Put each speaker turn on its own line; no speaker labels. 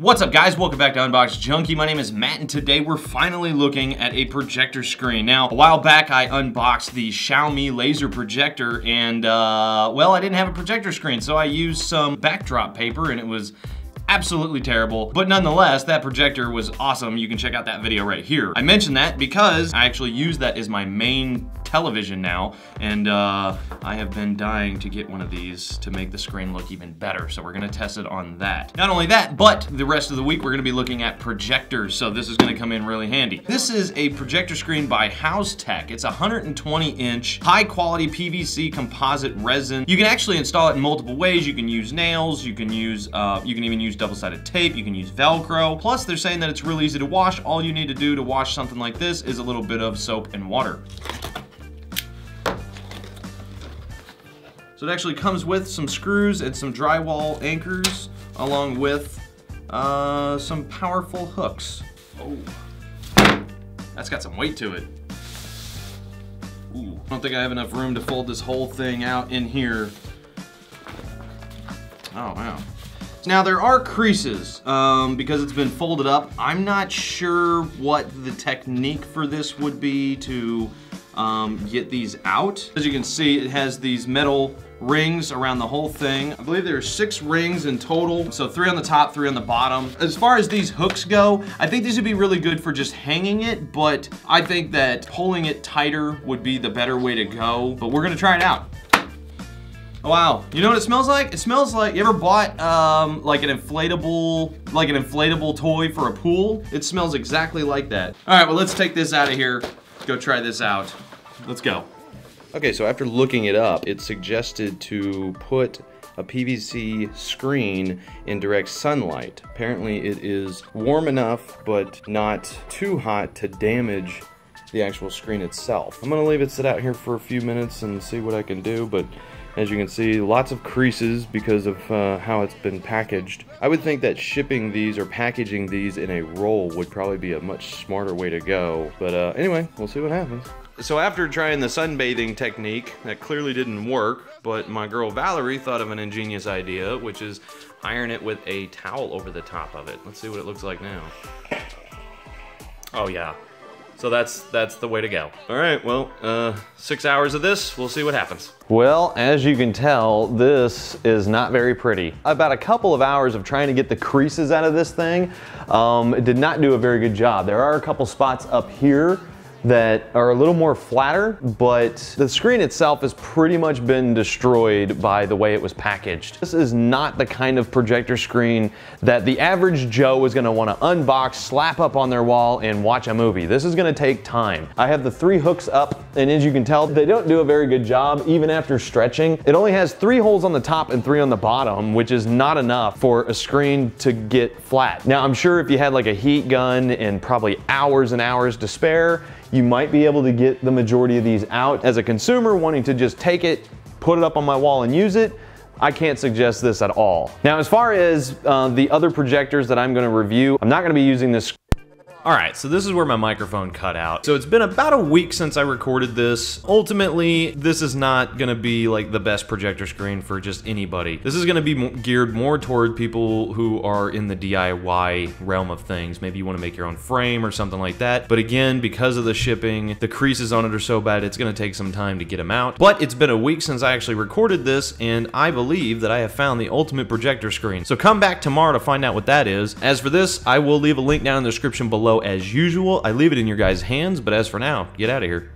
What's up guys, welcome back to Unbox Junkie. My name is Matt and today we're finally looking at a projector screen. Now, a while back I unboxed the Xiaomi laser projector and uh, well, I didn't have a projector screen, so I used some backdrop paper and it was absolutely terrible. But nonetheless, that projector was awesome. You can check out that video right here. I mentioned that because I actually use that as my main television now, and uh, I have been dying to get one of these to make the screen look even better, so we're gonna test it on that. Not only that, but the rest of the week we're gonna be looking at projectors, so this is gonna come in really handy. This is a projector screen by Houzetek. It's 120 inch, high quality PVC composite resin. You can actually install it in multiple ways. You can use nails, you can use, uh, you can even use double-sided tape, you can use Velcro. Plus, they're saying that it's really easy to wash. All you need to do to wash something like this is a little bit of soap and water. So it actually comes with some screws and some drywall anchors, along with uh, some powerful hooks. Oh, that's got some weight to it. Ooh, I don't think I have enough room to fold this whole thing out in here. Oh, wow. Now there are creases um, because it's been folded up. I'm not sure what the technique for this would be to um, get these out. As you can see, it has these metal rings around the whole thing. I believe there are six rings in total. So three on the top, three on the bottom. As far as these hooks go, I think these would be really good for just hanging it, but I think that pulling it tighter would be the better way to go. But we're gonna try it out. Wow, you know what it smells like? It smells like, you ever bought um, like an inflatable, like an inflatable toy for a pool? It smells exactly like that. All right, well let's take this out of here, go try this out. Let's go. Okay, so after looking it up, it suggested to put a PVC screen in direct sunlight. Apparently it is warm enough, but not too hot to damage the actual screen itself. I'm gonna leave it sit out here for a few minutes and see what I can do, but as you can see, lots of creases because of uh, how it's been packaged. I would think that shipping these or packaging these in a roll would probably be a much smarter way to go. But uh, anyway, we'll see what happens. So after trying the sunbathing technique, that clearly didn't work, but my girl Valerie thought of an ingenious idea, which is iron it with a towel over the top of it. Let's see what it looks like now. Oh yeah, so that's that's the way to go. All right, well, uh, six hours of this, we'll see what happens.
Well, as you can tell, this is not very pretty. About a couple of hours of trying to get the creases out of this thing, um, it did not do a very good job. There are a couple spots up here that are a little more flatter, but the screen itself has pretty much been destroyed by the way it was packaged. This is not the kind of projector screen that the average Joe is gonna wanna unbox, slap up on their wall, and watch a movie. This is gonna take time. I have the three hooks up, and as you can tell, they don't do a very good job, even after stretching. It only has three holes on the top and three on the bottom, which is not enough for a screen to get flat. Now, I'm sure if you had like a heat gun and probably hours and hours to spare, you might be able to get the majority of these out. As a consumer wanting to just take it, put it up on my wall and use it, I can't suggest this at all. Now, as far as uh, the other projectors that I'm gonna review, I'm not gonna be using this
all right, so this is where my microphone cut out. So it's been about a week since I recorded this. Ultimately, this is not gonna be like the best projector screen for just anybody. This is gonna be geared more toward people who are in the DIY realm of things. Maybe you wanna make your own frame or something like that. But again, because of the shipping, the creases on it are so bad, it's gonna take some time to get them out. But it's been a week since I actually recorded this, and I believe that I have found the ultimate projector screen. So come back tomorrow to find out what that is. As for this, I will leave a link down in the description below as usual. I leave it in your guys' hands, but as for now, get out of here.